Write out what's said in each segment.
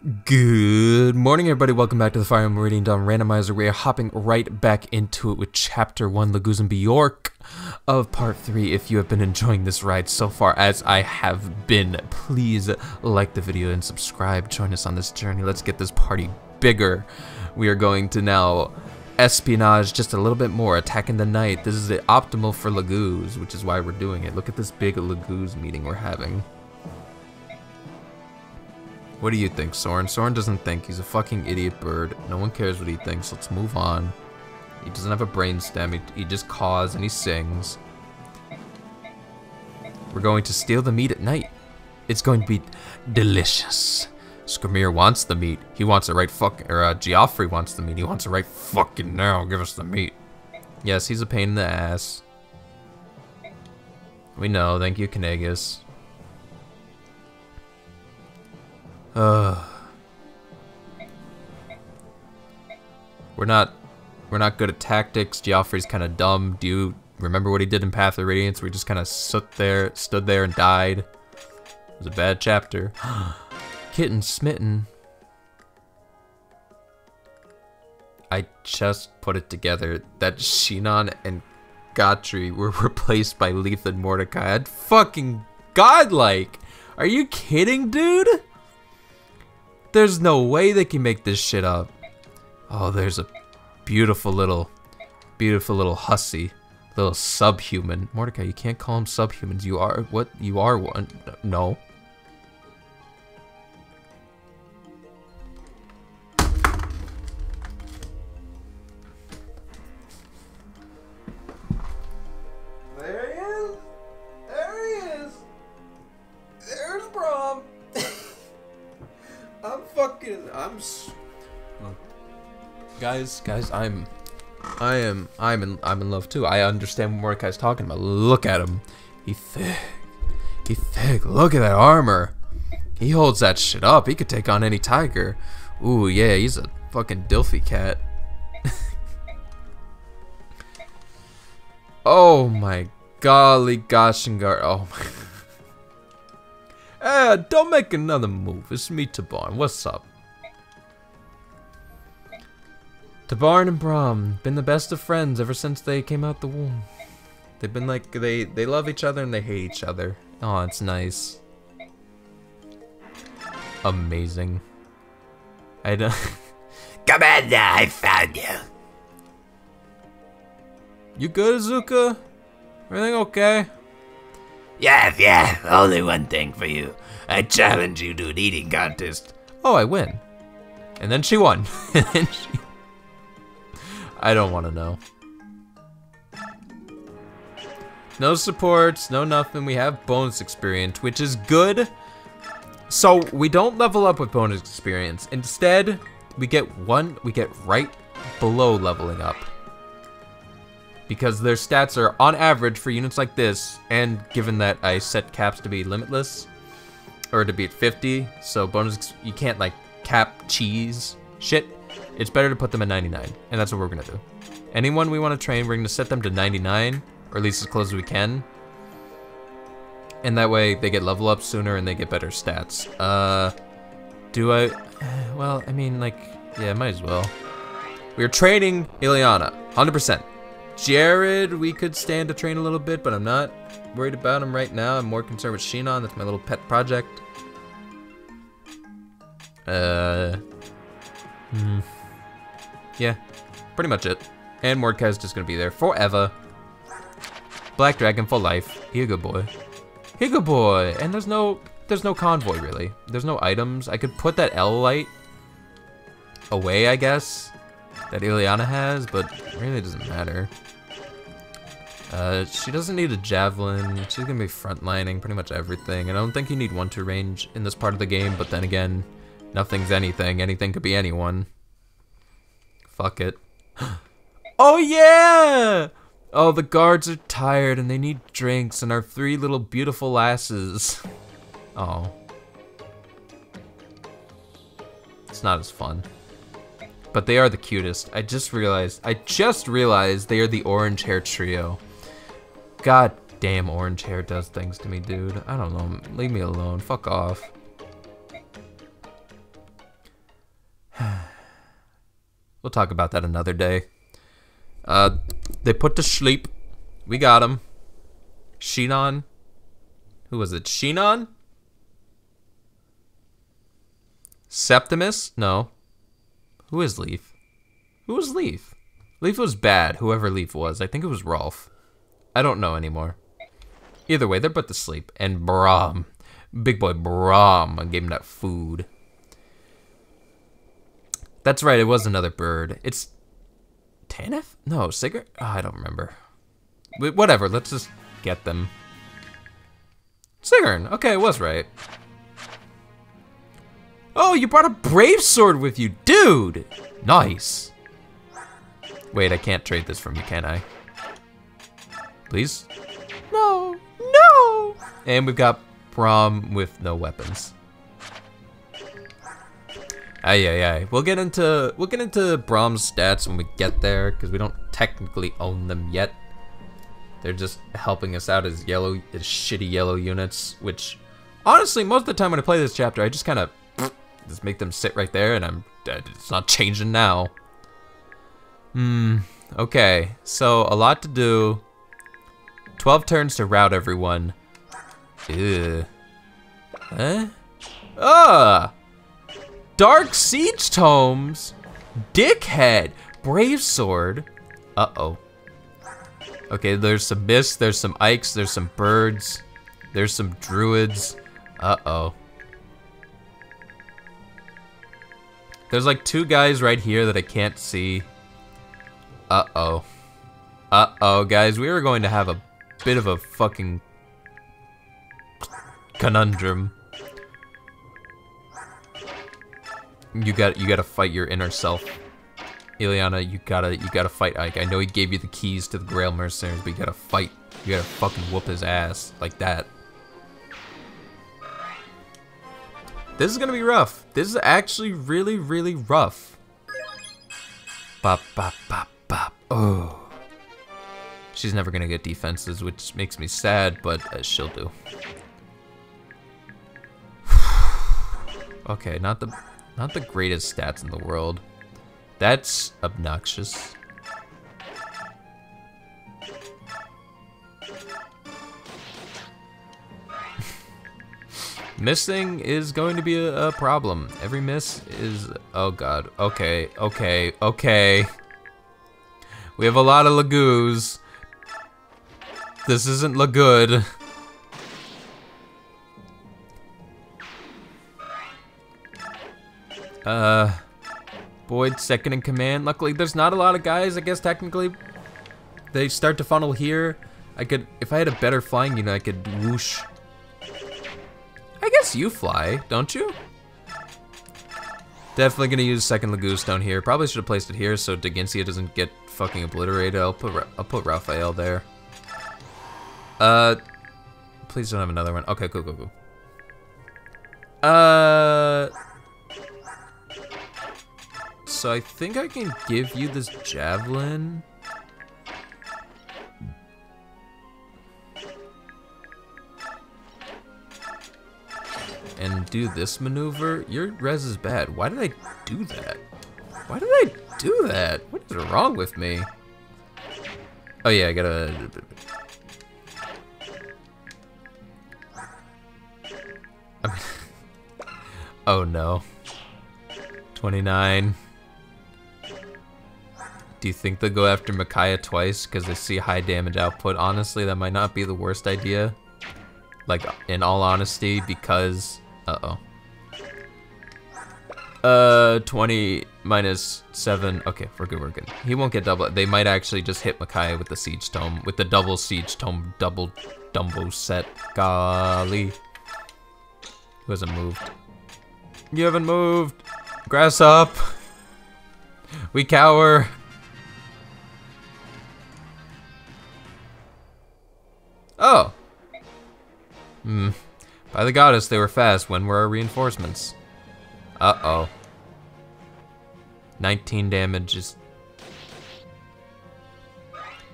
Good morning, everybody. Welcome back to the Fire Meridian Dawn Randomizer. We are hopping right back into it with Chapter 1, Laguz and Beorc of Part 3. If you have been enjoying this ride so far as I have been, please like the video and subscribe. Join us on this journey. Let's get this party bigger. We are going to now espionage just a little bit more, attack in the night. This is the optimal for Laguz, which is why we're doing it. Look at this big Laguz meeting we're having. What do you think, Soren? Soren doesn't think. He's a fucking idiot bird. No one cares what he thinks. Let's move on. He doesn't have a brainstem. He, he just caws and he sings. We're going to steal the meat at night. It's going to be delicious. Skrimir wants the meat. He wants it right fuck- Or, uh, Geoffrey wants the meat. He wants it right fucking now. Give us the meat. Yes, he's a pain in the ass. We know. Thank you, Caineghis. We're not we're not good at tactics. Geoffrey's kind of dumb. Do you remember what he did in Path of Radiance? We just kind of stood there, stood there and died. It was a bad chapter. Kitten smitten. I just put it together that Shinon and Gatrie were replaced by Lethe and Mordecai. I'd fucking godlike. Are you kidding, dude? There's no way they can make this shit up. Oh, there's a beautiful little, beautiful little hussy, little subhuman. Mordecai, you can't call them subhumans. You are what? You are one. No. Guys, guys, I'm, I am, I'm in, I'm in love too. I understand what Mordecai's talking about. Look at him. He thick. He thick. Look at that armor. He holds that shit up. He could take on any tiger. Ooh, yeah, he's a fucking Dilfy cat. oh my golly gosh and gar. Oh my. Eh, don't make another move. It's me, Tibarn. What's up? Tibarn and Brom been the best of friends ever since they came out the womb. They've been like they they love each other and they hate each other. Oh, it's nice. Amazing. I don't. Commander, I found you. You good, Izuka? Everything okay? Yeah, yeah, only one thing for you. I challenge you to an eating contest. Oh, I win. And then she won. and then she... I don't want to know. No supports, no nothing. We have bonus experience, which is good. So we don't level up with bonus experience. Instead, we get one, we get right below leveling up. Because their stats are on average for units like this, and given that I set caps to be limitless, or to be at 50, so bonus, you can't like cap cheese shit. It's better to put them at 99, and that's what we're gonna do. Anyone we want to train, we're gonna set them to 99, or at least as close as we can. And that way they get level up sooner and they get better stats. Uh, do I? Well, I mean, like, yeah, might as well. We're training Ilyana, 100%. Jarod, we could stand to train a little bit, but I'm not worried about him right now. I'm more concerned with Shinon. That's my little pet project. Uh, hmm. Yeah, pretty much it. And Mordecai's just gonna be there forever. Black Dragon for life. He a good boy. He a good boy. And there's no, there's no convoy really. There's no items. I could put that L light away, I guess, that Ilyana has, but really doesn't matter. Uh, she doesn't need a javelin. She's gonna be frontlining pretty much everything. And I don't think you need one to range in this part of the game, but then again, nothing's anything. Anything could be anyone. Fuck it. oh yeah! Oh, the guards are tired and they need drinks and our three little beautiful lasses. Oh. It's not as fun. But they are the cutest. I just realized, I just realized they are the orange hair trio. God damn, orange hair does things to me, dude. I don't know. Leave me alone. Fuck off. We'll talk about that another day. Uh, they put to sleep. We got him. Shinon. Who was it? Shinon? Septimus? No. Who is Leaf? Who was Leaf? Leaf was bad, whoever Leaf was. I think it was Rolf. I don't know anymore. Either way, they're put to sleep. And Brom. Big boy Brom. I gave him that food. That's right, it was another bird. It's Tanith? No, Sigurd? Oh, I don't remember. Wh- Whatever, let's just get them. Sigrun. Okay, it was right. Oh, you brought a brave sword with you, dude. Nice. Wait, I can't trade this from you, can I? Please? No, no. And we've got Brom with no weapons. Ay ay ay. We'll get into we'll get into Brom's stats when we get there because we don't technically own them yet. They're just helping us out as yellow as shitty yellow units, which honestly most of the time when I play this chapter, I just kind of just make them sit right there, and I'm it's not changing now. Hmm. Okay. So a lot to do. Twelve turns to route everyone. Ew. Huh? Ah. Dark Siege Tomes, Dickhead, Brave Sword. Uh oh. Okay, there's some Mists, there's some Ikes, there's some Birds, there's some Druids. Uh oh. There's like two guys right here that I can't see. Uh oh. Uh oh, guys, we are going to have a bit of a fucking conundrum. You got you got to fight your inner self, Ilyana. You gotta you gotta fight Ike. I know he gave you the keys to the Greil Mercenaries, but you gotta fight. You gotta fucking whoop his ass like that. This is gonna be rough. This is actually really really rough. Bop bop bop bop. Oh. She's never gonna get defenses, which makes me sad, but uh, she'll do. okay, not the not the greatest stats in the world. That's obnoxious. Missing is going to be a, a problem. Every miss is... Oh god. Okay, okay, okay. We have a lot of Laguz. This isn't la Uh, Boyd second in command. Luckily, there's not a lot of guys. I guess technically, they start to funnel here. I could, if I had a better flying unit, I could whoosh. I guess you fly, don't you? Definitely gonna use second Laguz Stone here. Probably should have placed it here so Dheginsea doesn't get fucking obliterated. I'll put I'll put Rafiel there. Uh, please don't have another one. Okay, cool, cool, cool. Uh, so I think I can give you this javelin. And do this maneuver. Your res is bad. Why did I do that? Why did I do that? What is wrong with me? Oh yeah, I gotta. Oh no. 29. Do you think they'll go after Micaiah twice because they see high damage output? Honestly, that might not be the worst idea. Like, in all honesty, because... Uh-oh. Uh, 20 minus 7. Okay, we're good, we're good. He won't get double. They might actually just hit Micaiah with the Siege Tome. With the double Siege Tome, double Dumbo set. Golly. Who hasn't moved? You haven't moved. Grass up. We cower. Oh. Hmm. By the goddess, they were fast. When were our reinforcements? Uh-oh. 19 damage is...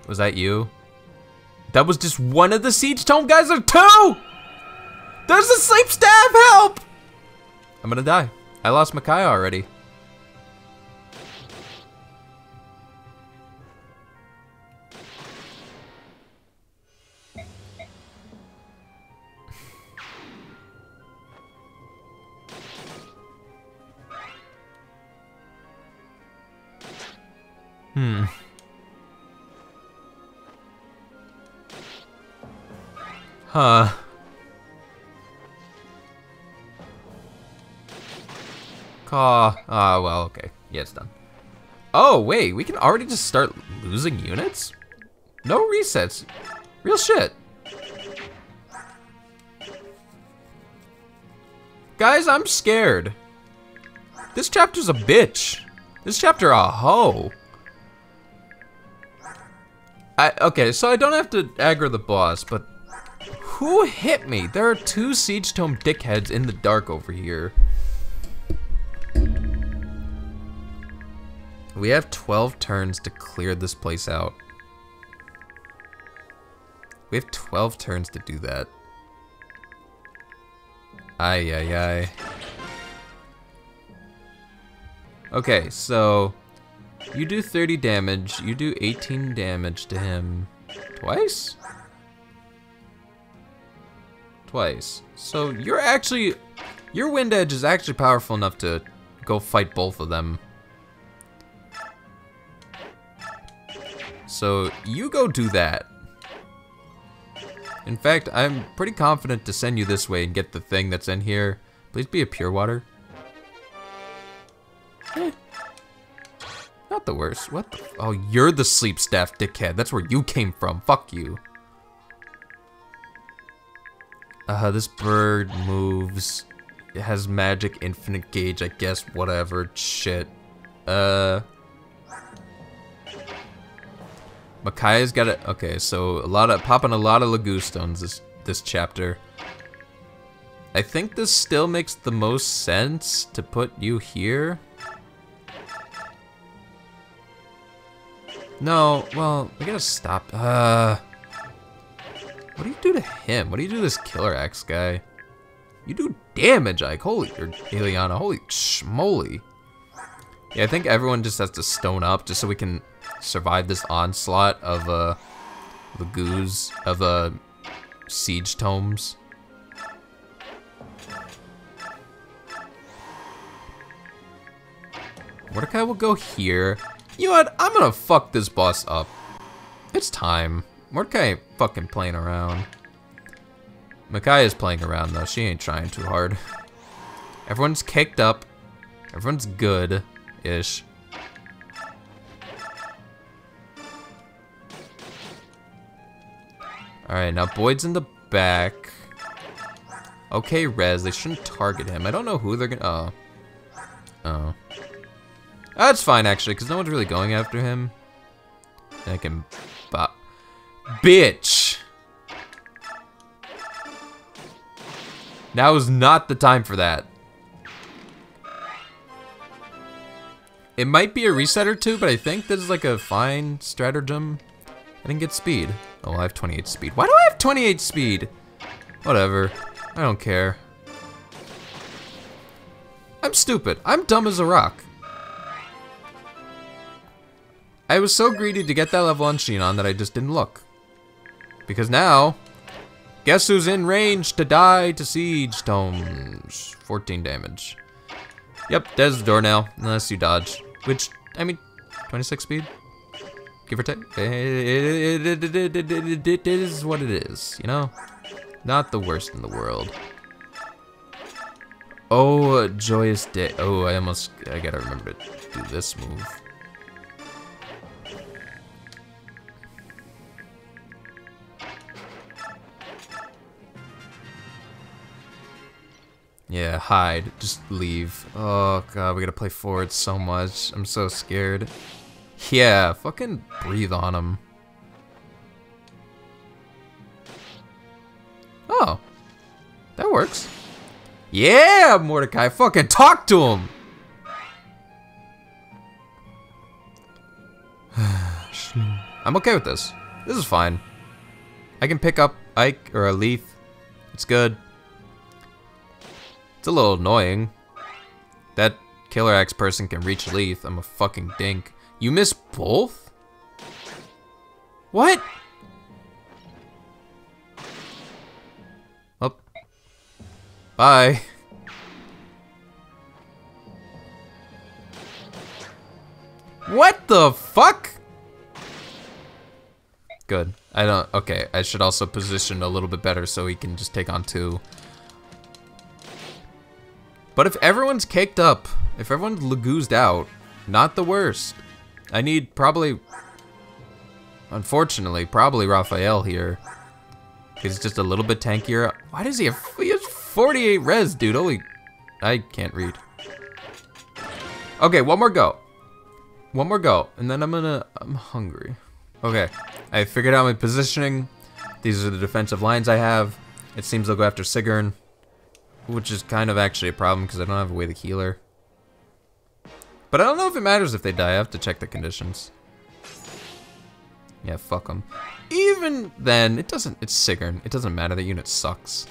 Was that you? That was just one of the Siege Tome guys or two! There's a sleep staff, help! I'm gonna die. I lost Micaiah already. Hmm. Huh. Caw. Ah, well, okay. Yeah, it's done. Oh, wait, we can already just start losing units? No resets. Real shit. Guys, I'm scared. This chapter's a bitch. This chapter a hoe. I, okay, so I don't have to aggro the boss, but who hit me? There are two Siege Tome dickheads in the dark over here. We have 12 turns to clear this place out. We have 12 turns to do that. Ay, ay, ay. Okay, so you do 30 damage, you do 18 damage to him twice? Twice. So you're actually, your wind edge is actually powerful enough to go fight both of them. So you go do that. In fact, I'm pretty confident to send you this way and get the thing that's in here. Please be a pure water. Eh. Not the worst. What the? oh, you're the sleep staff dickhead. That's where you came from. Fuck you. Uh, this bird moves. It has magic infinite gauge, I guess. Whatever. Shit. Uh. Micaiah's got it. Okay, so a lot of popping a lot of Laguz stones this this chapter. I think this still makes the most sense to put you here. No, well, we gotta stop. Uh, what do you do to him? What do you do to this killer axe guy? You do damage, Ike. Holy, or. Holy schmoly. Yeah, I think everyone just has to stone up just so we can survive this onslaught of uh, Laguz, of uh, siege tomes. Mordecai will go here. You know what? I'm gonna fuck this boss up. It's time. Mordecai fucking playing around. Makai is playing around though. She ain't trying too hard. Everyone's kicked up. Everyone's good-ish. Alright, now Boyd's in the back. Okay, Rez, they shouldn't target him. I don't know who they're gonna- oh. Oh. That's fine, actually, because no one's really going after him. I can bop. Bitch! Now is not the time for that. It might be a reset or two, but I think this is like a fine stratagem. I didn't get speed. Oh, I have 28 speed. Why do I have 28 speed? Whatever. I don't care. I'm stupid. I'm dumb as a rock. I was so greedy to get that level on Shinon that I just didn't look. Because now, guess who's in range to die to Siege stones? 14 damage. Yep, there's the door now, unless you dodge. Which, I mean, 26 speed? Give or take. It is what it is, you know? Not the worst in the world. Oh, joyous day. Oh, I almost, I gotta remember to do this move. Yeah, hide. Just leave. Oh god, we gotta play forward so much. I'm so scared. Yeah, fucking breathe on him. Oh. That works. Yeah, Mordecai, fucking talk to him! I'm okay with this. This is fine. I can pick up Ike or a leaf. It's good. It's a little annoying. That killer axe person can reach Leith. I'm a fucking dink. You miss both? What? Up. Bye. What the fuck? Good. I don't, okay, I should also position a little bit better so he can just take on two. But if everyone's caked up, if everyone's lagoozed out, not the worst. I need probably, unfortunately, probably Rafiel here. He's just a little bit tankier. Why does he have, he has 48 res, dude. Holy, I can't read. Okay, one more go. One more go, and then I'm gonna, I'm hungry. Okay, I figured out my positioning. These are the defensive lines I have. It seems they'll go after Sigrun, which is kind of actually a problem because I don't have a way to heal her. But I don't know if it matters if they die. I have to check the conditions. Yeah, fuck them. Even then, it doesn't, it's Sigrun. It doesn't matter, the unit sucks.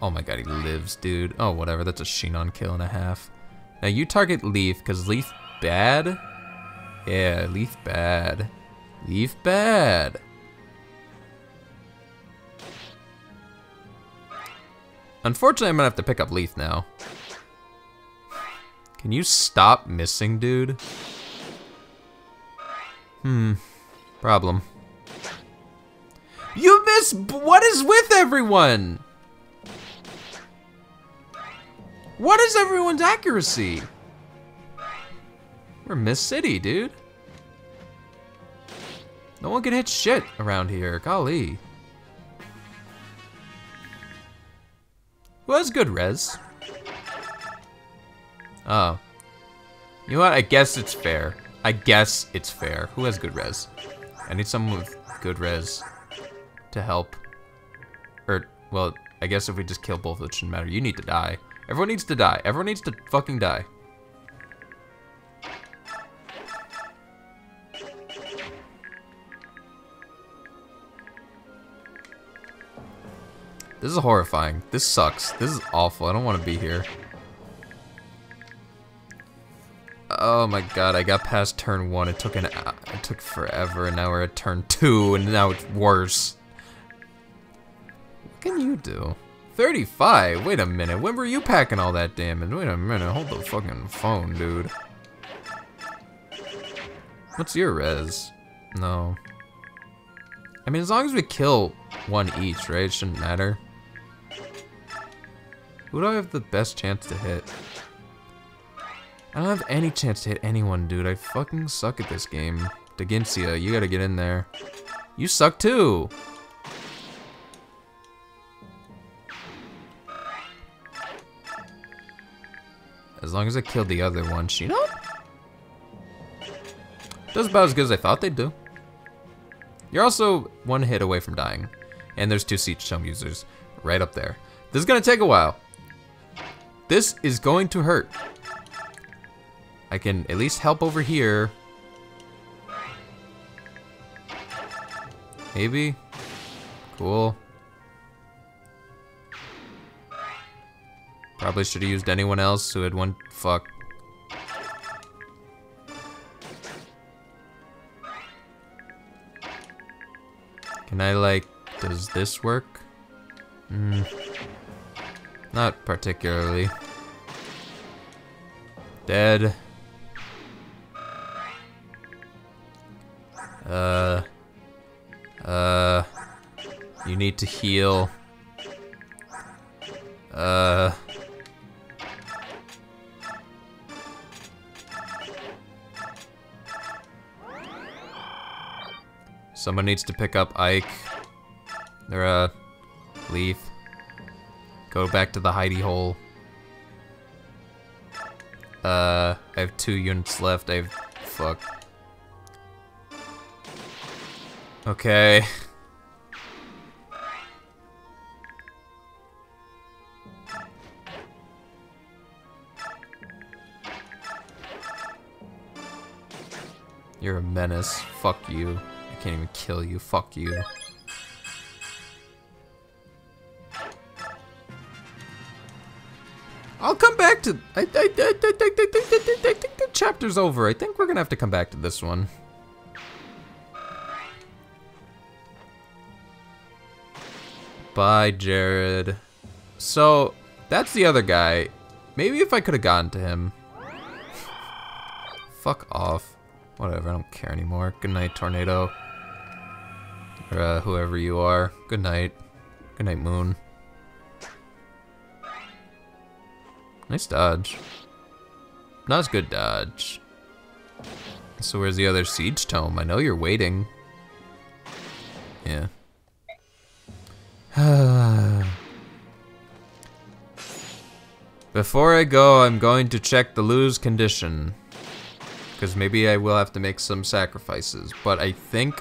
Oh my god, he lives, dude. Oh, whatever, that's a Shinon kill and a half. Now you target Leaf, because Leaf bad? Yeah, Leaf bad. Leaf bad. Unfortunately, I'm gonna have to pick up Leaf now. Can you stop missing, dude? Hmm, problem. You miss, what is with everyone? What is everyone's accuracy? We're Miss City, dude. No one can hit shit around here, golly. Who has good Rez. Oh. You know what? I guess it's fair. I guess it's fair. Who has good res? I need someone with good res to help. Or, well, I guess if we just kill both, it shouldn't matter. You need to die. Everyone needs to die. Everyone needs to fucking die. This is horrifying. This sucks. This is awful. I don't want to be here. Oh my god, I got past turn one. It took an it took forever, and now we're at turn two, and now it's worse. What can you do? 35? Wait a minute. When were you packing all that damage? Wait a minute. Hold the fucking phone, dude. What's your res? No. I mean, as long as we kill one each, right? It shouldn't matter. Who do I have the best chance to hit? I don't have any chance to hit anyone, dude. I fucking suck at this game. Dheginsea, you gotta get in there. You suck too! As long as I killed the other one, she know? Does about as good as I thought they'd do. You're also one hit away from dying. And there's two Siege Tome users right up there. This is gonna take a while. This is going to hurt. I can at least help over here. Maybe? Cool. Probably should have used anyone else who had one fuck. Can I like, does this work? Hmm. Not particularly. Dead. Uh. Uh. You need to heal. Uh. Someone needs to pick up Ike. Or, uh, Leaf. Go back to the hidey hole. Uh, I have two units left. I have... Fuck. Okay. You're a menace. Fuck you. I can't even kill you. Fuck you. To. I, I, I, I, think the chapter's over. I think we're gonna have to come back to this one. Bye, Jarod. So, that's the other guy. Maybe if I could have gotten to him. Fuck off. Whatever, I don't care anymore. Good night, Tornado. Or uh, whoever you are. Good night. Good night, Moon. Nice dodge. Not as good dodge. So where's the other siege tome? I know you're waiting. Yeah. Before I go, I'm going to check the lose condition. Because maybe I will have to make some sacrifices. But I think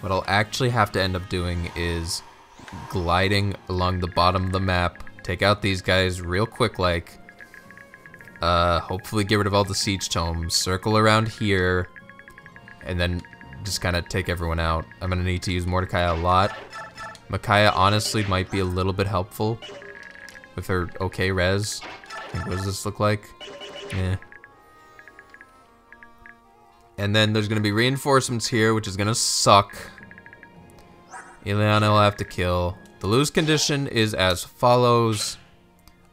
what I'll actually have to end up doing is gliding along the bottom of the map. Take out these guys real quick like. Uh, hopefully get rid of all the siege tomes. Circle around here. And then just kind of take everyone out. I'm going to need to use Mordecai a lot. Micaiah honestly might be a little bit helpful with her okay res. What does this look like? Yeah. And then there's gonna be reinforcements here, which is gonna suck. Ilyana will have to kill. The lose condition is as follows.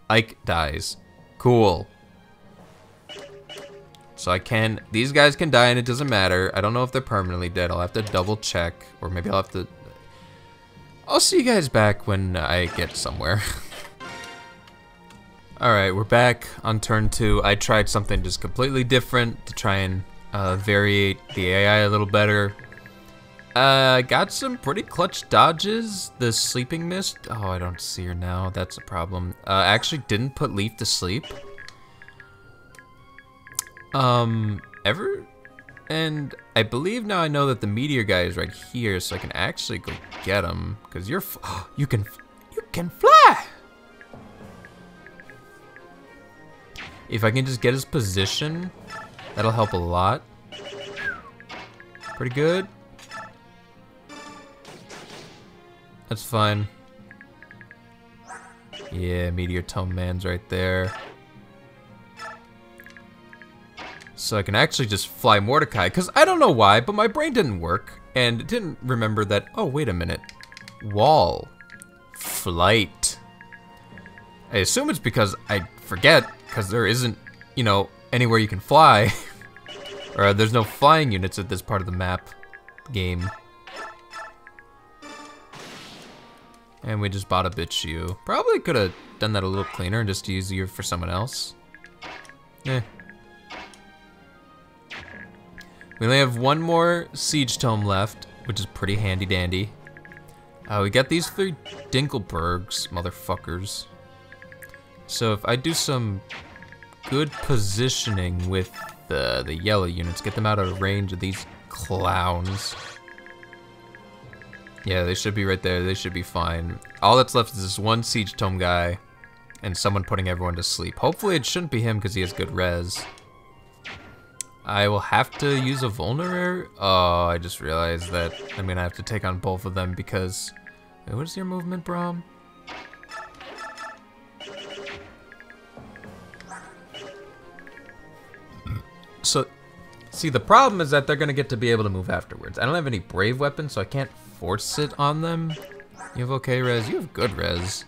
Ike dies. Cool. So I can, these guys can die and it doesn't matter. I don't know if they're permanently dead. I'll have to double check. Or maybe I'll have to, I'll see you guys back when I get somewhere. Alright, we're back on turn two. I tried something just completely different to try and uh, variate the AI a little better. Uh, got some pretty clutch dodges. The sleeping mist. Oh, I don't see her now. That's a problem. Uh, actually didn't put Leaf to sleep. Um, ever? And I believe now I know that the meteor guy is right here, so I can actually go get him. Cause you're, you can, you can fly. If I can just get his position, that'll help a lot. Pretty good. That's fine. Yeah, Meteor Tome Man's right there. So I can actually just fly Mordecai, because I don't know why, but my brain didn't work, and didn't remember that, oh, wait a minute. Wall. Flight. I assume it's because I forget, because there isn't, you know, anywhere you can fly. or uh, there's no flying units at this part of the map game. And we just bought a bitch you. Probably could have done that a little cleaner and just you for someone else. Eh. We only have one more Siege Tome left, which is pretty handy dandy. Uh, we got these three Dinkelbergs, motherfuckers. So if I do some good positioning with the, the yellow units, get them out of range of these clowns. Yeah, they should be right there. They should be fine. All that's left is this one Siege Tome guy and someone putting everyone to sleep. Hopefully it shouldn't be him because he has good res. I will have to use a Vulnerary. Oh, I just realized that I'm to have to take on both of them because... What is your movement, Brom? So, see, the problem is that they're going to get to be able to move afterwards. I don't have any brave weapons, so I can't force it on them. You have okay res? You have good res.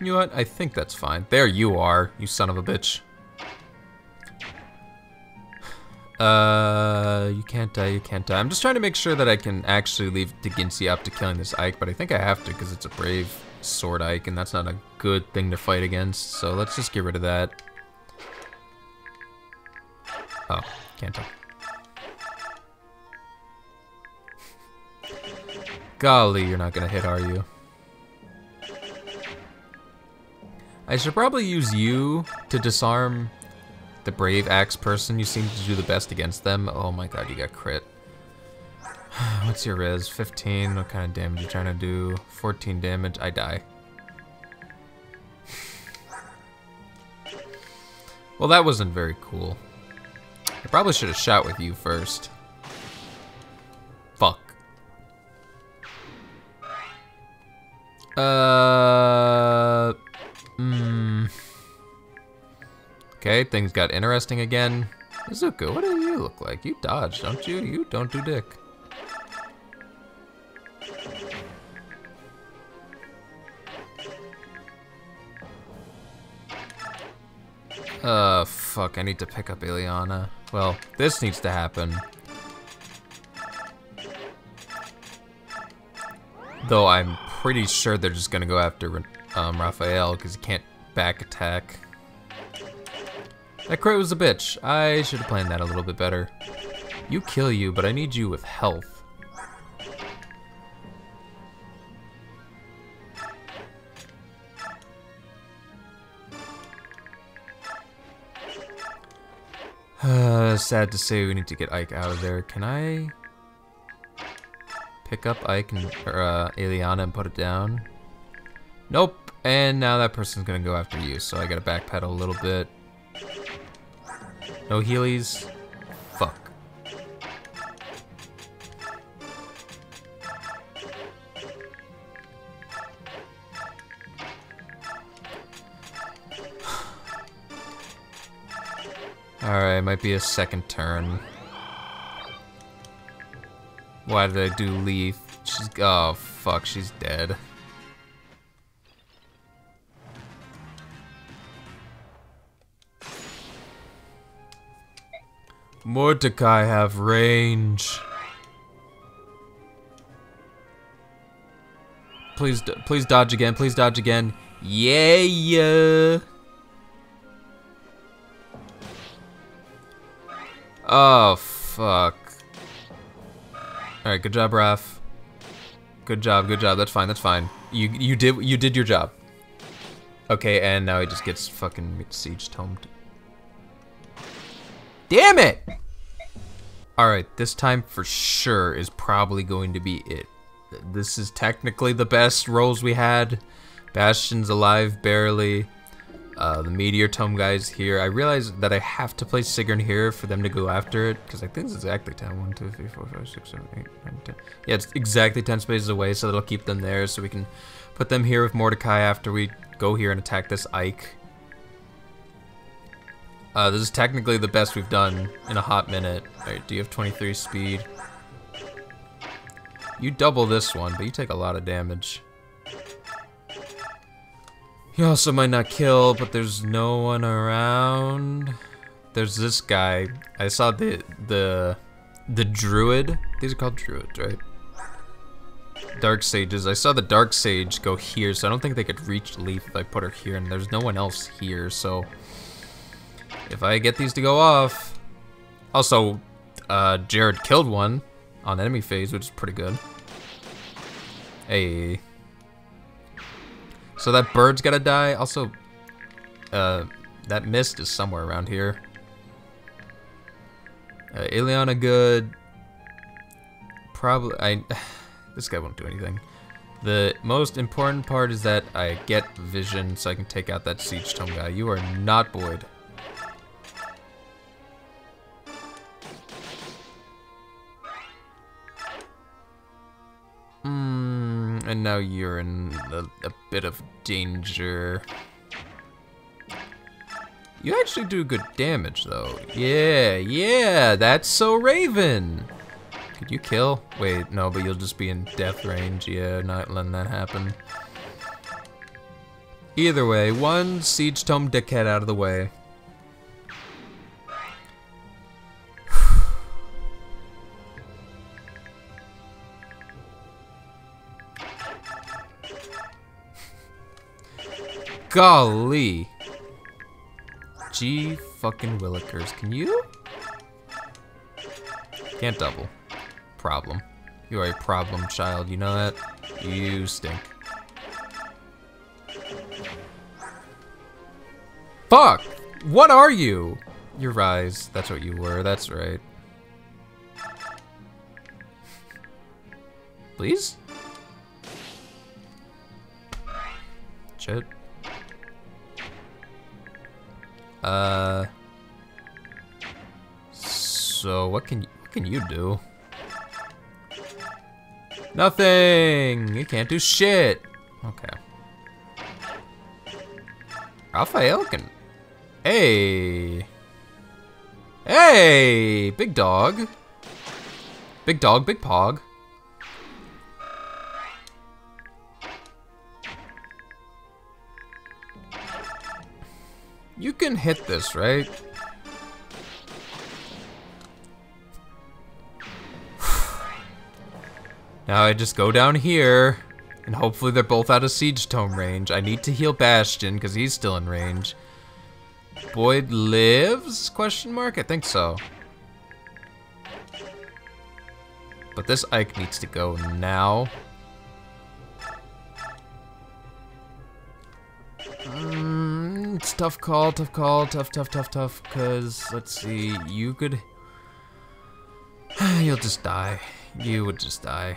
You know what? I think that's fine. There you are, you son of a bitch. Uh, you can't die, you can't die. I'm just trying to make sure that I can actually leave Dheginsea up to killing this Ike, but I think I have to because it's a brave sword Ike, and that's not a good thing to fight against, so let's just get rid of that. Oh, can't die. Golly, you're not gonna hit, are you? I should probably use you to disarm the brave axe person. You seem to do the best against them. Oh my god, you got crit. What's your res? 15. What kind of damage are you trying to do? 14 damage. I die. well, that wasn't very cool. I probably should have shot with you first. Fuck. Uh. Hmm. Okay, things got interesting again. Izuka, what do you look like? You dodge, don't you? You don't do dick. Uh, fuck, I need to pick up Ilyana. Well, this needs to happen. Though I'm pretty sure they're just gonna go after um, Rafiel because he can't back attack. That crit was a bitch. I should have planned that a little bit better. You kill you, but I need you with health. Uh, sad to say we need to get Ike out of there. Can I pick up Ike and or, uh, Ilyana and put it down? Nope. And now that person's gonna go after you, so I gotta backpedal a little bit. No Heelys. Alright, might be a second turn. Why did I do Leaf? She's- oh fuck, she's dead. Mordecai have range. Please, please dodge again. Please dodge again. Yeah, yeah. Oh fuck. All right, good job, Raph. Good job, good job. That's fine. That's fine. You you did you did your job. Okay, and now he just gets fucking siege tomed. Damn it! Alright, this time for sure is probably going to be it. This is technically the best rolls we had. Bastian's alive, barely. Uh, the Meteor Tome guy's here. I realize that I have to place Sigrun here for them to go after it, because I think it's exactly 10. 1, 2, 3, 4, 5, 6, 7, 8, 9, 10. Yeah, it's exactly 10 spaces away, so that'll keep them there, so we can put them here with Mordecai after we go here and attack this Ike. Uh, this is technically the best we've done in a hot minute. Alright, do you have 23 speed? You double this one, but you take a lot of damage. You also might not kill, but there's no one around. There's this guy. I saw the the the druid. These are called druids, right? Dark sages. I saw the dark sage go here, so I don't think they could reach Leaf if I put her here, and there's no one else here, so if I get these to go off. Also, uh, Jarod killed one on enemy phase, which is pretty good. Hey. So that bird's gotta die. Also, uh, that mist is somewhere around here. Uh, Ilyana good. Probably, I, this guy won't do anything. The most important part is that I get vision so I can take out that siege tome guy. You are not Boyd. And now you're in a, a bit of danger. You actually do good damage, though. Yeah, yeah, that's so Raven. Could you kill? Wait, no, but you'll just be in death range. Yeah, not letting that happen. Either way, one Siege Tome dickhead out of the way. Golly. G fucking Willikers. Can you? Can't double. Problem. You are a problem child, you know that? You stink. Fuck! What are you? Your Rise. That's what you were, that's right. Please? Shit. Uh. So what can you, what can you do? Nothing. You can't do shit. Okay. Rafiel can. Hey. Hey, big dog. Big dog, big pog. You can hit this, right? now I just go down here, and hopefully they're both out of Siege Tome range. I need to heal Bastian, because he's still in range. Boyd lives? Question mark? I think so. But this Ike needs to go now. Tough call, tough call, tough, tough, tough, tough. Cause let's see, you could, you'll just die. You would just die.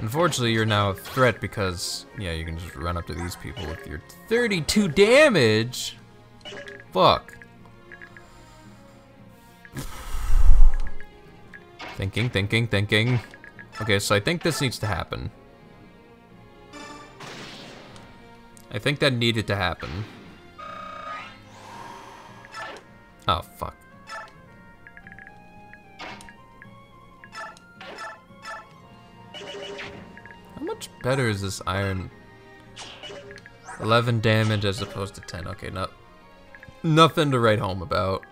Unfortunately, you're now a threat because, yeah, you can just run up to these people with your 32 damage. Fuck. Thinking, thinking, thinking. Okay, so I think this needs to happen. I think that needed to happen. Oh, fuck. How much better is this iron? 11 damage as opposed to 10. Okay, not nothing to write home about.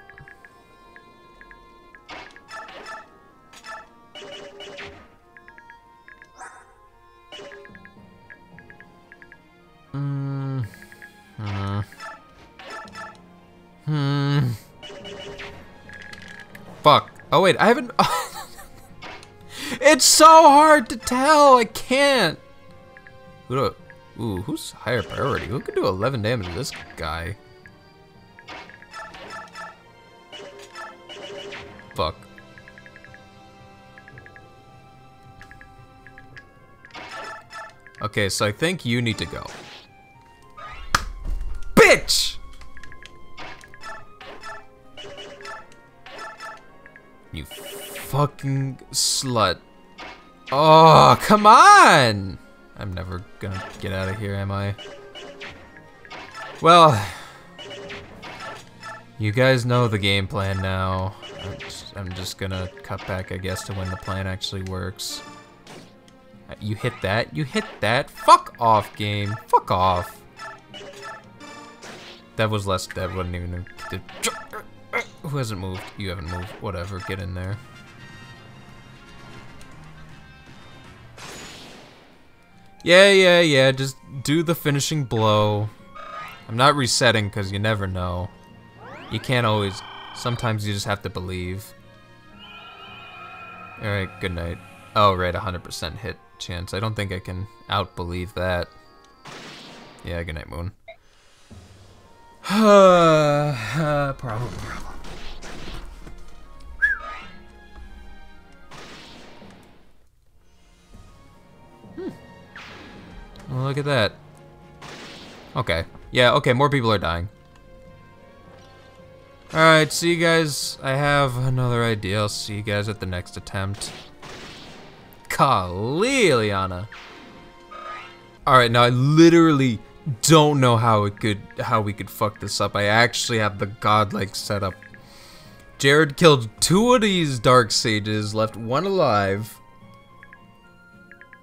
Oh wait, I haven't. it's so hard to tell. I can't. Who do? Ooh, who's higher priority? Who could do 11 damage to this guy? Fuck. Okay, so I think you need to go. Bitch! You fucking slut. Oh, come on! I'm never gonna get out of here, am I? Well, you guys know the game plan now. I'm just, gonna cut back, I guess, to when the plan actually works. Uh, You hit that? You hit that? Fuck off, game. Fuck off. That was less. That wasn't even. Who hasn't moved? You haven't moved. Whatever. Get in there. Yeah, yeah, yeah. Just do the finishing blow. I'm not resetting because you never know. You can't always. Sometimes you just have to believe. Alright, good night. Oh, right, 100% hit chance. I don't think I can out-believe that. Yeah, good night, Moon. problem, problem. Well, look at that. Okay. Yeah, okay, more people are dying. Alright, see you guys. I have another idea. I'll see you guys at the next attempt. Golly, Ilyana. Alright, now I literally don't know how it could how we could fuck this up. I actually have the godlike setup. Jarod killed two of these dark sages, left one alive.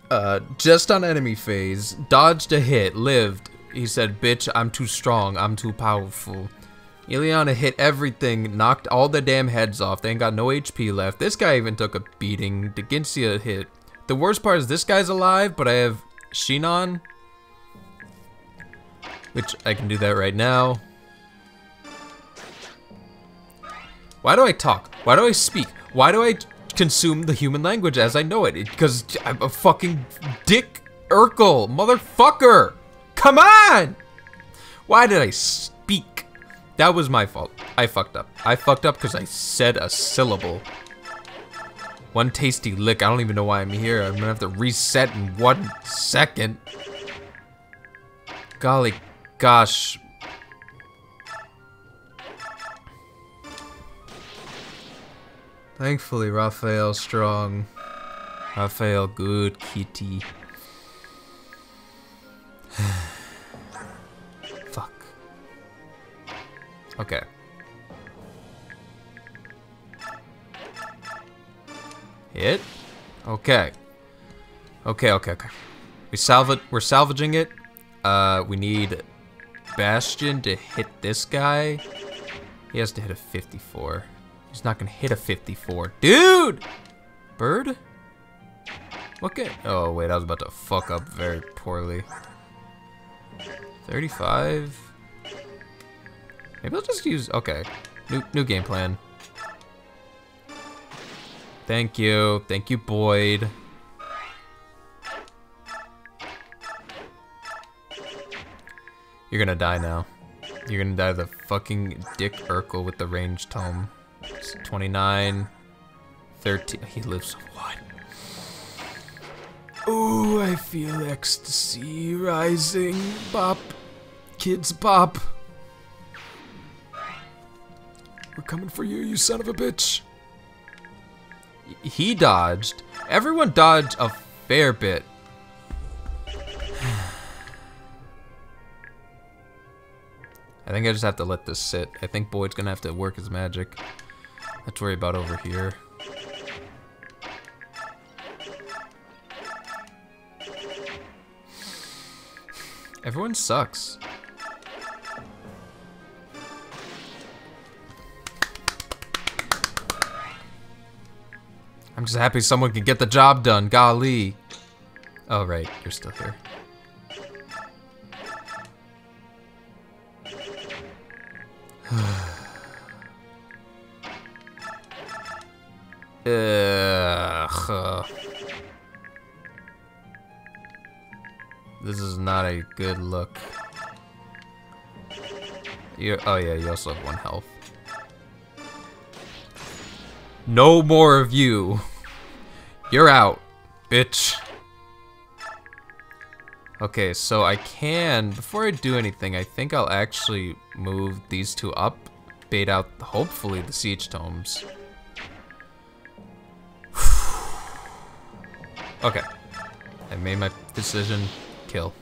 Uh, just on enemy phase, dodged a hit, lived. He said, "Bitch, I'm too strong. I'm too powerful." Ilyana hit everything, knocked all the damn heads off. They ain't got no HP left. This guy even took a beating. Dheginsea hit. The worst part is this guy's alive, but I have Shinon. Which I can do that right now. Why do I talk? Why do I speak? Why do I consume the human language as I know it? Because I'm a fucking dick Urkel, motherfucker! Come on! Why did I speak? That was my fault. I fucked up. I fucked up because I said a syllable. One tasty lick. I don't even know why I'm here. I'm gonna have to reset in one second. Golly gosh. Thankfully, Rafiel strong. Rafiel good kitty. Fuck. Okay. Hit. Okay. Okay, okay, okay. We salvage. We're salvaging it. Uh, we need Bastian to hit this guy. He has to hit a 54. Not gonna hit a 54, dude. Bird. What game? Oh wait, I was about to fuck up very poorly. 35. Maybe I'll just use. Okay, new new game plan. Thank you, thank you, Boyd. You're gonna die now. You're gonna die the fucking Dick Urkel with the range tome. It's 29, 13. He lives what? Ooh, I feel ecstasy rising. Bop. Kids bop. We're coming for you, you son of a bitch. He dodged. Everyone dodged a fair bit. I think I just have to let this sit. I think Boyd's gonna have to work his magic. Let's worry about over here. Everyone sucks. I'm just happy someone can get the job done. Golly. Oh, right. You're still here. Ugh. This is not a good look. You oh yeah, you also have one health. No more of you. You're out, bitch. Okay, so I can, before I do anything, I think I'll actually move these two up, bait out, hopefully, the siege tomes. Okay. I made my decision. Kill.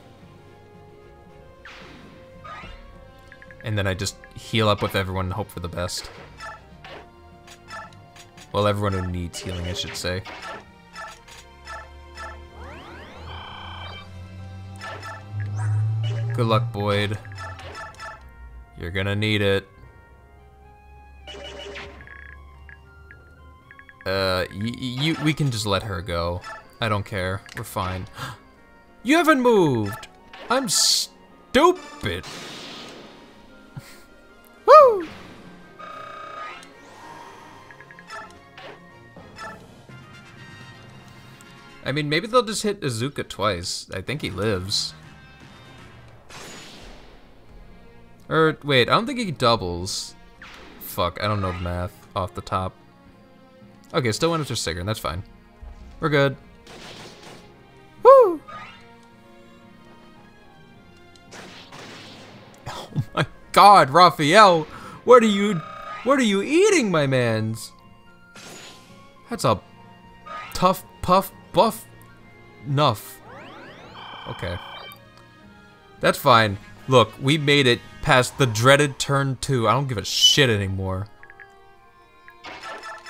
And then I just heal up with everyone and hope for the best. Well, everyone who needs healing, I should say. Good luck, Boyd. You're gonna need it. Uh, you we can just let her go. I don't care. We're fine. You haven't moved. I'm stupid. Woo! I mean, maybe they'll just hit Izuka twice. I think he lives. Or, wait, I don't think he doubles. Fuck, I don't know math off the top. Okay, still went after Sigrun, that's fine. We're good. God, Rafiel! What are you, what are you eating, my mans? That's a tough puff buff nuff. Okay. That's fine. Look, we made it past the dreaded turn two. I don't give a shit anymore.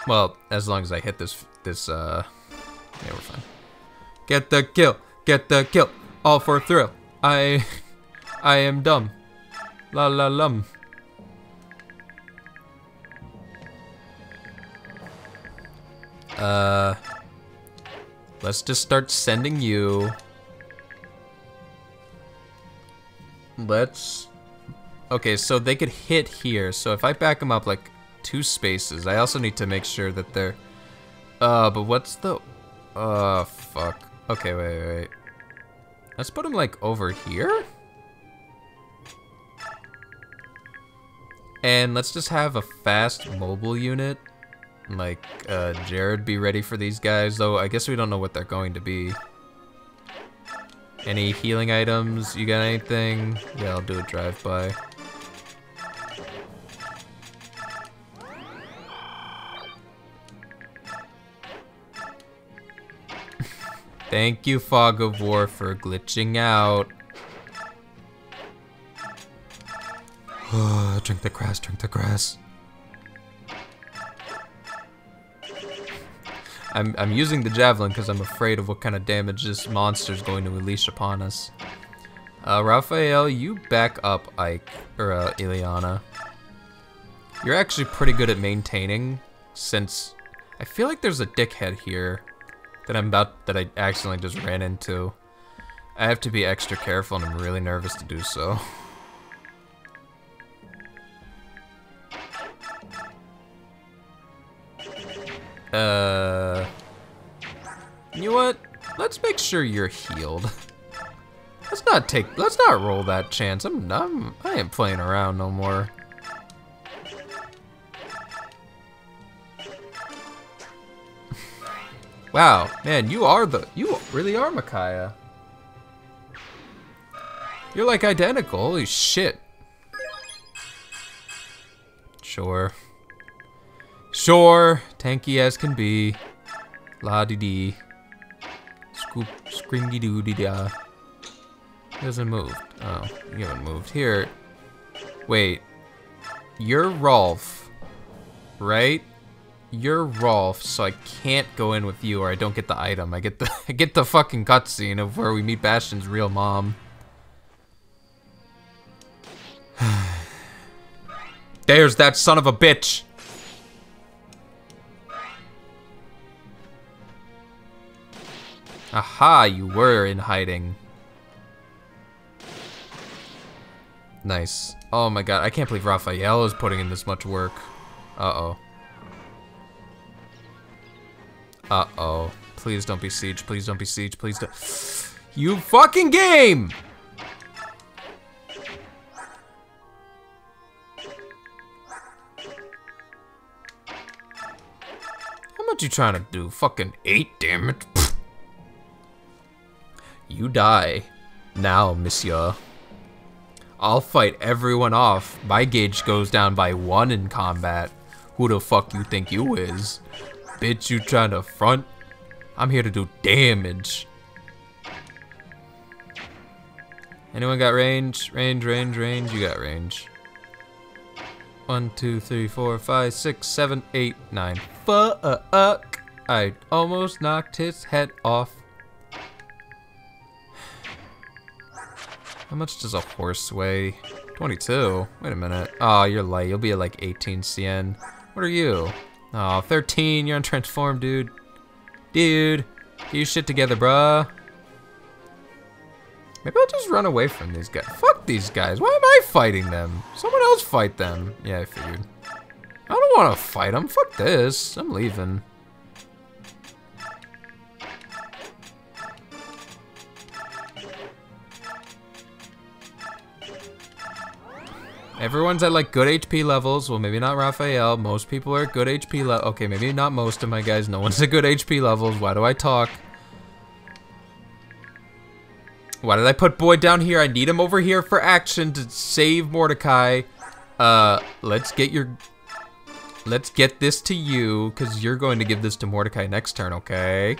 Well, as long as I hit this, this, uh, yeah, we're fine. Get the kill, get the kill, all for a thrill. I, I am dumb. La la lum. Uh, let's just start sending you. Let's Okay, so they could hit here. So if I back them up like two spaces, I also need to make sure that they're... Uh, but what's the... Uh, fuck. Okay, wait, wait, wait. Let's put them like over here? And let's just have a fast mobile unit. Like, uh, Jarod be ready for these guys, though I guess we don't know what they're going to be. Any healing items? You got anything? Yeah, I'll do a drive-by. Thank you, Fog of War, for glitching out. Drink the grass, drink the grass. I'm, I'm using the javelin because I'm afraid of what kind of damage this monster is going to unleash upon us. Uh, Rafiel, you back up Ike, or uh, Ilyana. You're actually pretty good at maintaining, since I feel like there's a dickhead here that I'm about, that I accidentally just ran into. I have to be extra careful and I'm really nervous to do so. Uh, you know what? Let's make sure you're healed. Let's not take. Let's not roll that chance. I'm. I'm. I ain't playing around no more. wow, man, you are the. You really are Micaiah. You're like identical. Holy shit. Sure. Sure, tanky as can be. La di dee. Scoop, scringy doo dee da. Hasn't moved. Oh, you haven't moved. Here. Wait. You're Rolf, right? You're Rolf, so I can't go in with you or I don't get the item. I get the I get the fucking cutscene of where we meet Bastian's real mom. There's that son of a bitch! Aha, you were in hiding. Nice. Oh my god, I can't believe Rafiel is putting in this much work. Uh-oh. Uh-oh. Please don't be Siege, please don't be Siege, please don't- You fucking game! How much you trying to do? Fucking eight, damn it. You die. Now, monsieur. I'll fight everyone off. My gauge goes down by one in combat. Who the fuck you think you is? Bitch, you trying to front? I'm here to do damage. Anyone got range? Range, range, range. You got range. One, two, three, four, five, six, seven, eight, nine. Fuck! I almost knocked his head off. How much does a horse weigh? 22. Wait a minute. Oh, you're light. You'll be at like 18 CN. What are you? Oh, 13. You're untransformed, dude. Dude, get your shit together, bruh. Maybe I'll just run away from these guys. Fuck these guys. Why am I fighting them? Someone else fight them. Yeah, I figured. I don't want to fight them. Fuck this. I'm leaving. Everyone's at like good HP levels. Well, maybe not Rafiel. Most people are good HP level. Okay, maybe not most of my guys. No one's at good HP levels. Why do I talk? Why did I put Boyd down here? I need him over here for action to save Mordecai. Uh, let's get your... Let's get this to you, because you're going to give this to Mordecai next turn, okay?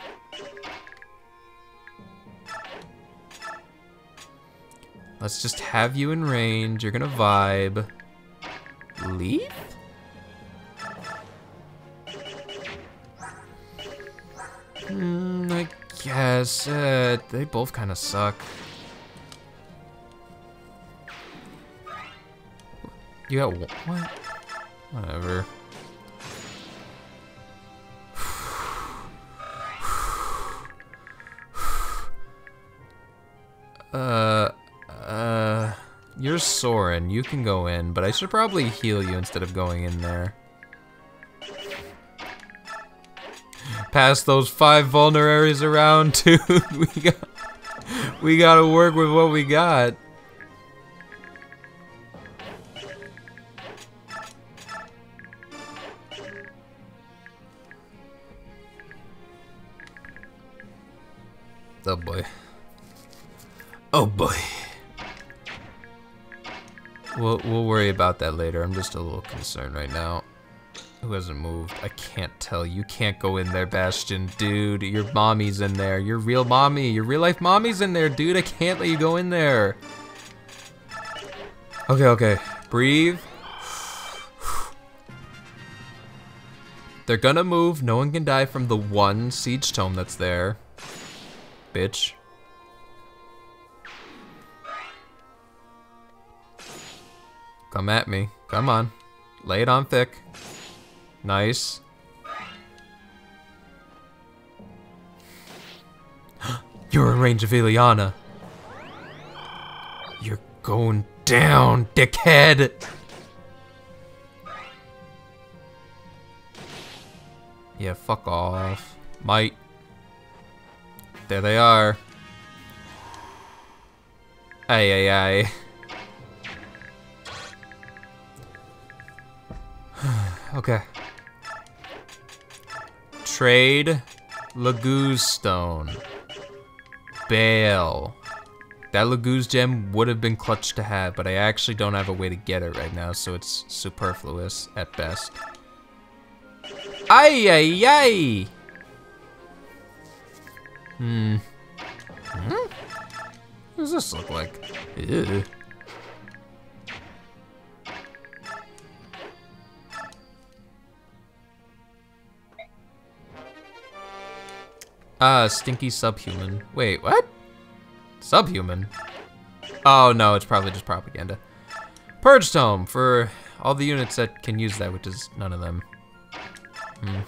Let's just have you in range. You're gonna vibe. Leave? Hmm, I guess. Uh, they both kind of suck. You got what? Whatever. Uh, uh, you're Soren. You can go in, but I should probably heal you instead of going in there. Pass those five vulneraries around, too. we got, we gotta work with what we got. Oh boy. Oh boy. We'll, we'll worry about that later. I'm just a little concerned right now. Who hasn't moved? I can't tell. You can't go in there, Bastian. Dude, your mommy's in there. Your real mommy. Your real life mommy's in there, dude. I can't let you go in there. Okay, okay. Breathe. They're gonna move. No one can die from the one siege tome that's there. Bitch. Come at me. Come on. Lay it on thick. Nice. You're in range of Ilyana. You're going down, dickhead. Yeah, fuck off. Might. There they are. Ay, ay, ay. Okay. Trade Laguz Stone. Bale. That Laguz gem would have been clutch to have, but I actually don't have a way to get it right now, so it's superfluous at best. Ay, ay, ay! Hmm. Hmm? What does this look like? Ew. Ah, stinky subhuman. Wait, what? Subhuman? Oh no, it's probably just propaganda. Purge Tome for all the units that can use that, which is none of them. Hmm.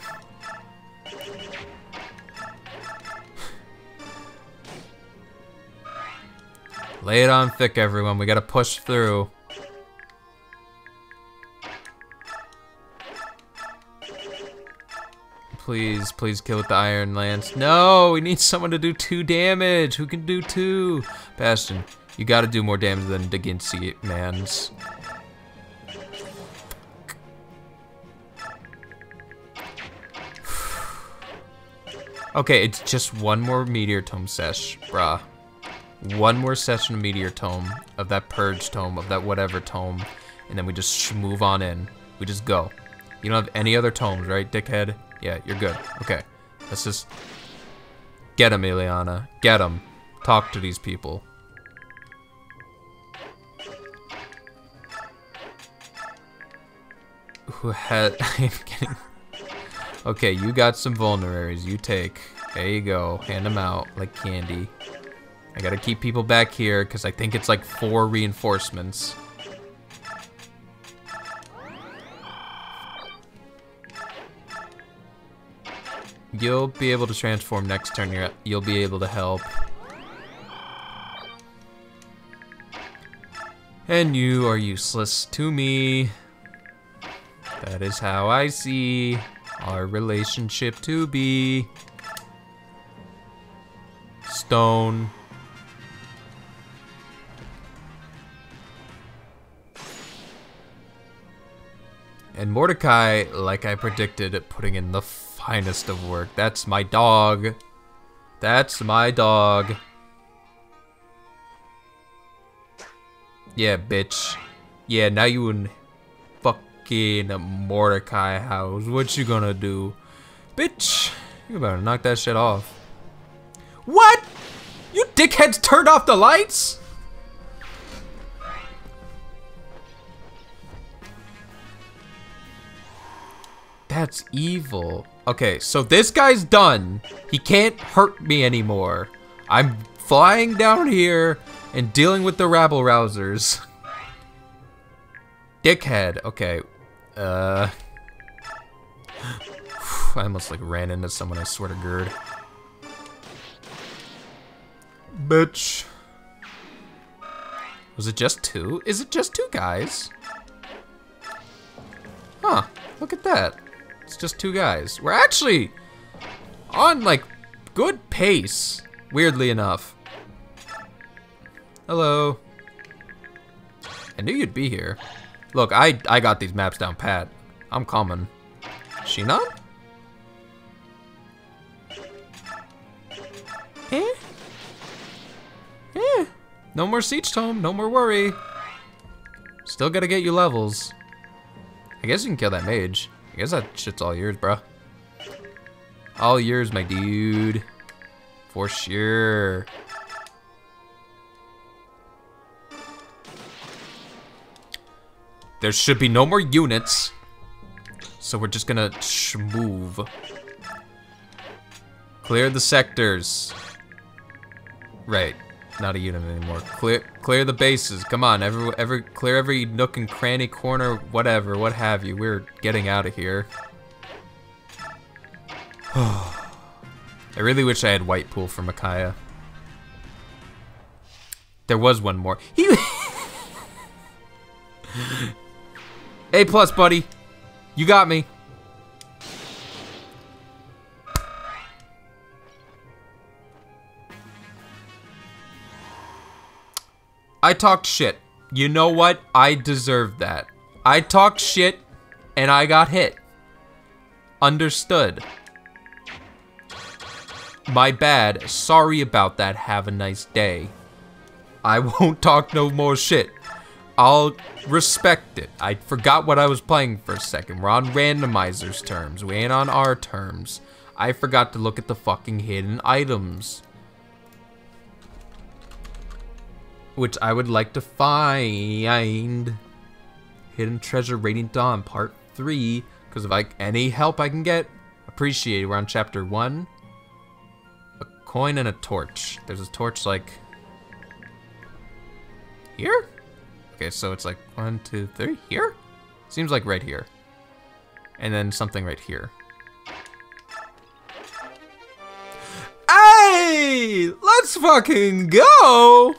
Lay it on thick, everyone. We gotta push through. Please, please kill with the Iron Lance. No, we need someone to do two damage. Who can do two? Bastian, you gotta do more damage than Dheginsea man's. Okay, it's just one more Meteor Tome sesh, bruh. One more session of Meteor Tome, of that Purge Tome, of that whatever tome, and then we just move on in. We just go. You don't have any other tomes, right, dickhead? Yeah, you're good. Okay, let's just get him, Ilyana. Get him. Talk to these people. Who had? I'm. Okay, you got some vulneraries. You take. There you go. Hand them out like candy. I gotta keep people back here because I think it's like four reinforcements. You'll be able to transform next turn. You're, you'll be able to help. And you are useless to me. That is how I see our relationship to be. Stone. And Mordecai, like I predicted, putting in the finest of work. That's my dog. That's my dog. Yeah, bitch. Yeah, now you in fucking Mordecai house. What you gonna do? Bitch, you better knock that shit off. What? You dickheads turned off the lights? That's evil. Okay, so this guy's done. He can't hurt me anymore. I'm flying down here and dealing with the rabble rousers. Dickhead. Okay. Uh. I almost like ran into someone, I swear to Gerd. Bitch. Was it just two? Is it just two guys? Huh, look at that. It's just two guys. We're actually on like good pace, weirdly enough. Hello. I knew you'd be here. Look, I I got these maps down pat. I'm coming. She not? Eh? Eh. No more siege tome, no more worry. Still gotta get you levels. I guess you can kill that mage. I guess that shit's all yours, bro. All yours, my dude. For sure. There should be no more units. So we're just gonna move. Clear the sectors. Right. Not a unit anymore. Clear clear the bases. Come on, every every clear every nook and cranny corner, whatever, what have you. We're getting out of here. I really wish I had white pool for Micaiah. There was one more. He A plus, buddy. You got me. I talked shit. You know what? I deserved that. I talked shit and I got hit. Understood. My bad. Sorry about that. Have a nice day. I won't talk no more shit. I'll respect it. I forgot what I was playing for a second. We're on randomizers terms. We ain't on our terms. I forgot to look at the fucking hidden items. Which I would like to find. Hidden Treasure Radiant Dawn Part 3. Because if I any help I can get, appreciate. We're on Chapter 1. A coin and a torch. There's a torch like... Here? Okay, so it's like one, two, three. Here? Seems like right here. And then something right here. Hey! Let's fucking go!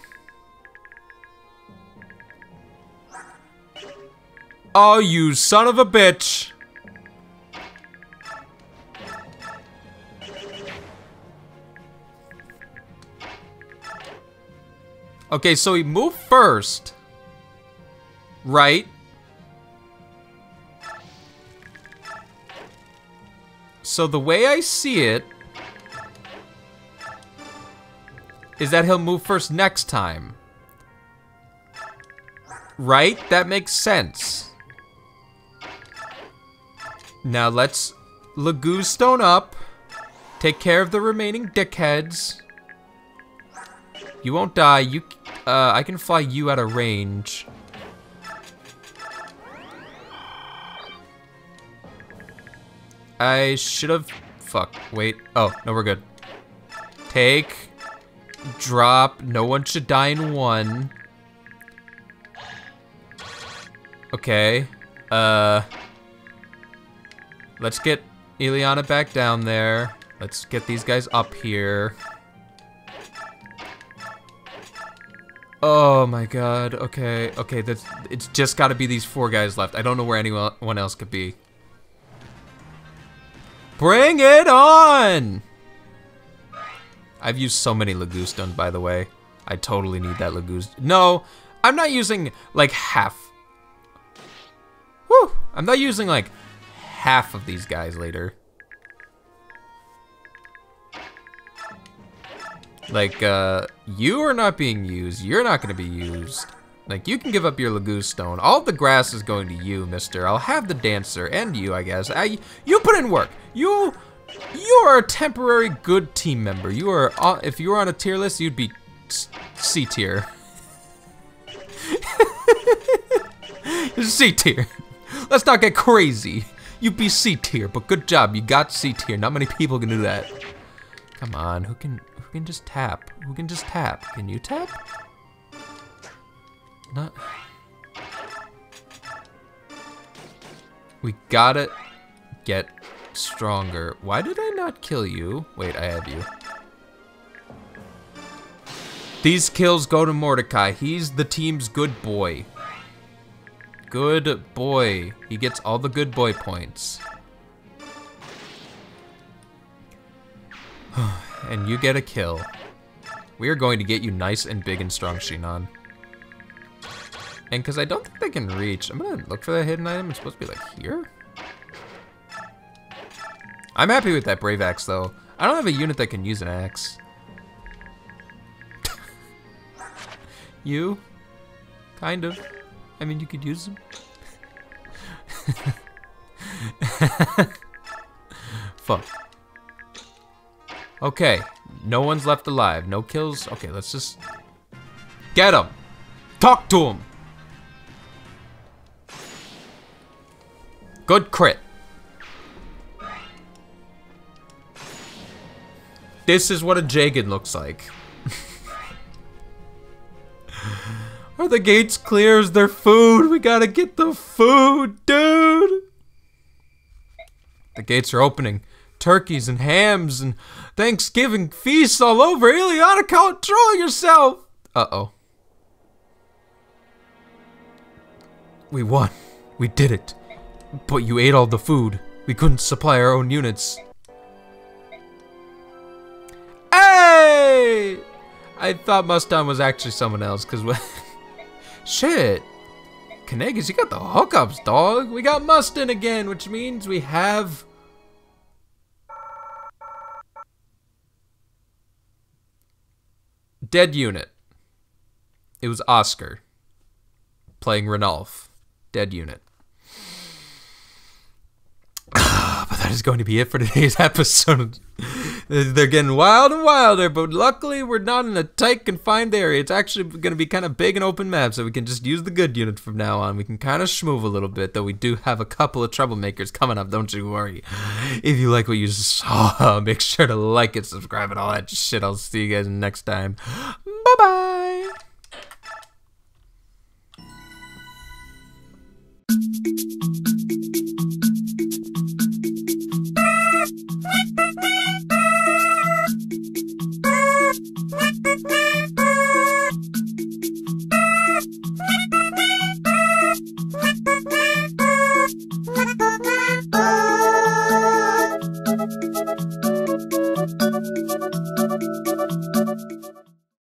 Oh, you son of a bitch. Okay, so he moved first. Right? So the way I see it is that he'll move first next time. Right? That makes sense. Now let's Laguz Stone up. Take care of the remaining dickheads. You won't die. You, uh, I can fly you out of range. I should have, fuck, wait. Oh, no, we're good. Take, drop, no one should die in one. Okay, uh, let's get Ilyana back down there. Let's get these guys up here. Oh my god, okay, okay, that's, it's just gotta be these four guys left. I don't know where anyone else could be. Bring it on! I've used so many Laguz by the way. I totally need that Laguz. No, I'm not using like half. Whew, I'm not using like half of these guys later. Like, uh, you are not being used. You're not going to be used. Like, you can give up your Laguz Stone. All the grass is going to you, mister. I'll have the dancer, and you, I guess. I, you put in work. You, you are a temporary good team member. You are, uh, if you were on a tier list, you'd be C tier. C tier. Let's not get crazy. You'd be C tier, but good job. You got C tier. Not many people can do that. Come on, who can who can just tap? Who can just tap? Can you tap? Not... We gotta get stronger. Why did I not kill you? Wait, I have you. These kills go to Mordecai. He's the team's good boy. Good boy. He gets all the good boy points. and you get a kill. We are going to get you nice and big and strong, Shinon. And because I don't think they can reach, I'm going to look for that hidden item. It's supposed to be like here? I'm happy with that Brave Axe, though. I don't have a unit that can use an axe. you? Kind of. I mean, you could use them. Fuck. Okay. No one's left alive. No kills. Okay, let's just... Get him! Talk to him! Good crit. This is what a Jagen looks like. Are the gates clear? Is there food? We gotta get the food, dude! The gates are opening. Turkeys and hams and Thanksgiving feasts all over. Ilyana, control yourself! Uh-oh. We won. We did it. But you ate all the food. We couldn't supply our own units. Hey! I thought Muston was actually someone else, because? Shit. Caineghis, you got the hookups, dog. We got Muston again, which means we have... Dead unit. It was Oscar. Playing Ranulf. Dead unit. but that is going to be it for today's episode. They're getting wild and wilder, but luckily we're not in a tight, confined area. It's actually going to be kind of big and open map, so we can just use the good unit from now on. We can kind of schmoove a little bit, though we do have a couple of troublemakers coming up, don't you worry. If you like what you saw, make sure to like it, subscribe, and all that shit. I'll see you guys next time. Bye-bye! Thank.